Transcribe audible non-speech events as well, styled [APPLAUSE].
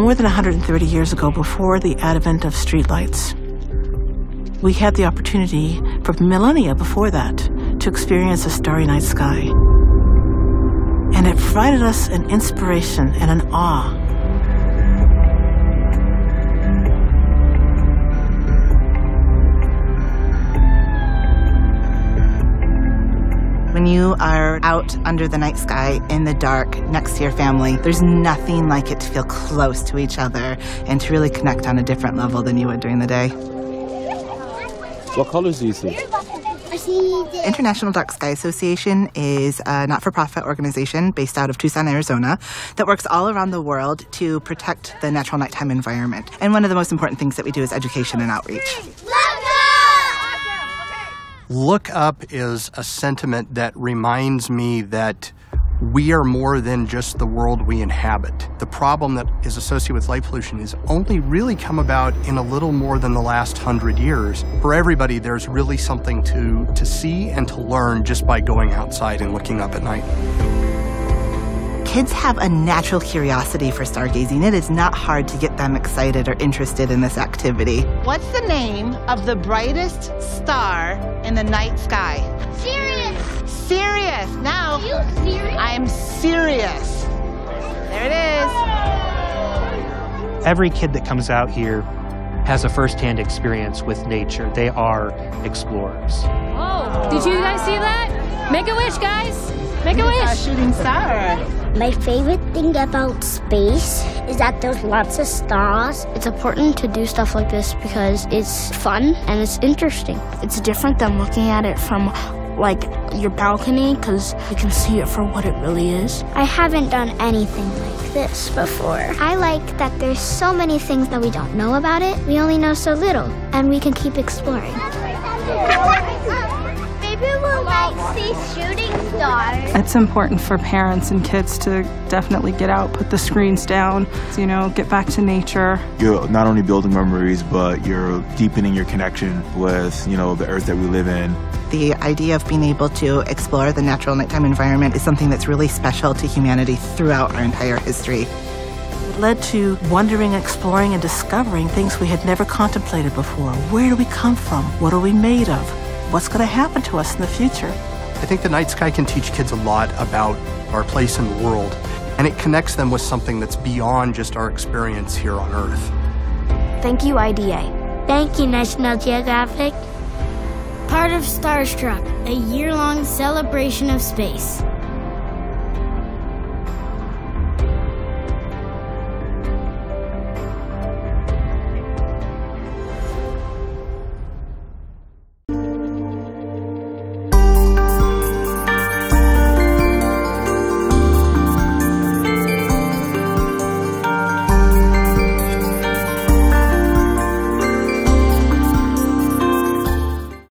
More than 130 years ago, before the advent of streetlights, we had the opportunity for millennia before that to experience a starry night sky. And it provided us an inspiration and an awe When you are out under the night sky in the dark next to your family, there's nothing like it to feel close to each other and to really connect on a different level than you would during the day. What colors do you see? International Dark Sky Association is a not for profit organization based out of Tucson, Arizona, that works all around the world to protect the natural nighttime environment. And one of the most important things that we do is education and outreach. Look up is a sentiment that reminds me that we are more than just the world we inhabit. The problem that is associated with light pollution has only really come about in a little more than the last hundred years. For everybody, there's really something to, to see and to learn just by going outside and looking up at night. Kids have a natural curiosity for stargazing. It is not hard to get them excited or interested in this activity. What's the name of the brightest star in the night sky? Sirius. Sirius. Now, Are you serious? I am serious. There it is. Every kid that comes out here has a firsthand experience with nature. They are explorers. Oh, did you guys see that? Make a wish, guys. Make a wish. shooting star. My favorite thing about space is that there's lots of stars. It's important to do stuff like this because it's fun and it's interesting. It's different than looking at it from like your balcony because you can see it for what it really is. I haven't done anything like this before. I like that there's so many things that we don't know about it. We only know so little, and we can keep exploring. [LAUGHS] Maybe we'll like see shooting stars. It's important for parents and kids to definitely get out, put the screens down, you know, get back to nature. You're not only building memories, but you're deepening your connection with, you know, the earth that we live in. The idea of being able to explore the natural nighttime environment is something that's really special to humanity throughout our entire history. It led to wondering, exploring, and discovering things we had never contemplated before. Where do we come from? What are we made of? What's going to happen to us in the future? I think the night sky can teach kids a lot about our place in the world, and it connects them with something that's beyond just our experience here on Earth. Thank you, IDA. Thank you, National Geographic. Part of Starstruck, a year long celebration of space.